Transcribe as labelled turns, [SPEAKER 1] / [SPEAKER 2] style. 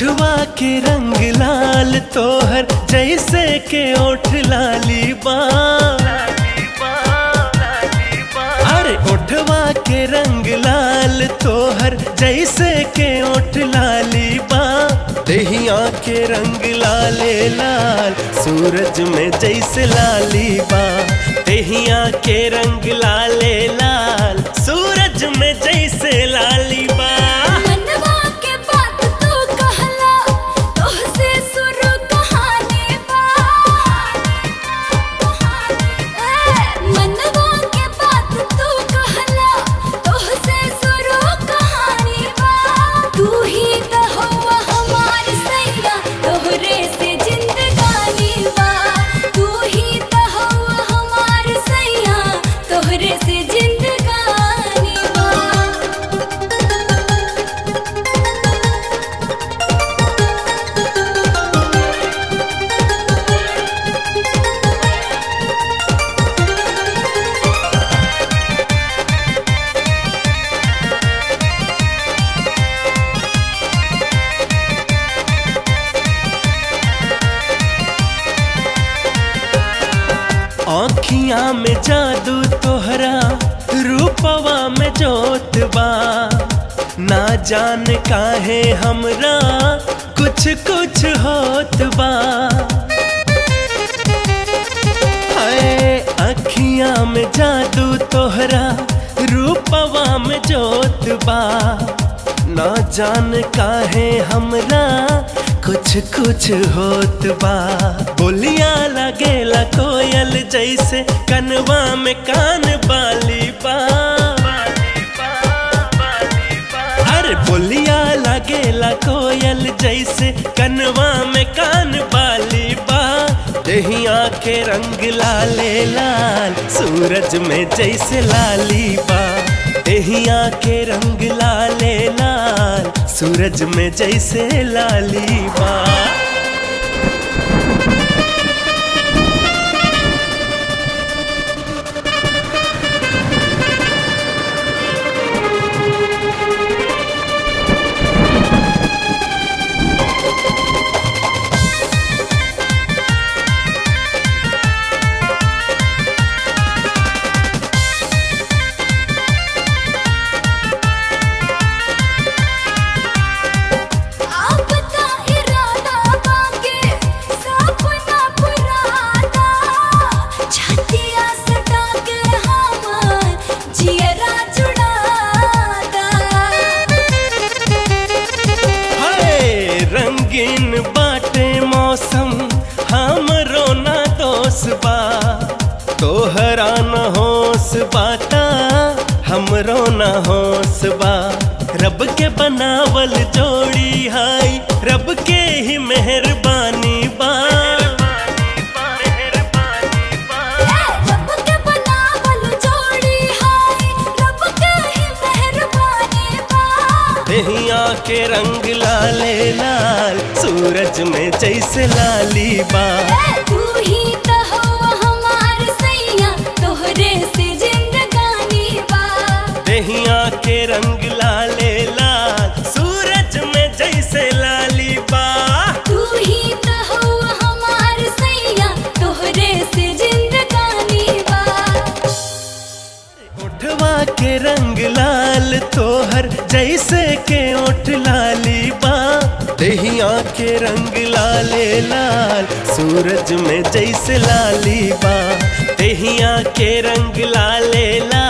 [SPEAKER 1] उठवा के रंग लाल तोहर जैसे के ओठ लाली बा अरे उठवा के रंग लाल तोहर जैसे के ओठ लाली बा दहिया के रंग लाले लाल, सूरज में जैसे लाली बा दहिया के रंग लाले लाल। आँखियाँ में जादू तोहरा, रूपवा में जोत बा ना जान काहे हमरा, कुछ कुछ होत बा अखियाँ में जादू तोहरा, रूपवा में जोत बा ना जान काहे हमरा कुछ कुछ होत बा। बोलिया लगेला कोयल जैसे कनवा में कान बाली बा। अरे बोलिया लगेला कोयल जैसे कनवा में कान बाली बा। दहिया के रंग लाले लाल, सूरज में जैसे लाली बा। दहिया के रंग लाले लाल सूरज में जैसे लाली बा दोष बा तोहरा न होश बाता हमरो न होश बा। रब के बनावल जोड़ी ही
[SPEAKER 2] हाय रब के ही मेहरबानी बा।
[SPEAKER 1] के रंग लाले लाल, सूरज में जैसे लाली बा। के रंग लाले लाल सूरज में जैसे लाली बा।
[SPEAKER 2] तू ही तो हुआ हमार सैया तोहरे से जिंदगानी बा।
[SPEAKER 1] उठवा के रंग लाल तोहर जैसे के ओठ लाली बा। दहिया के रंग लाले लाल सूरज में जैसे लाली बा। दहिया के रंग लाले लाली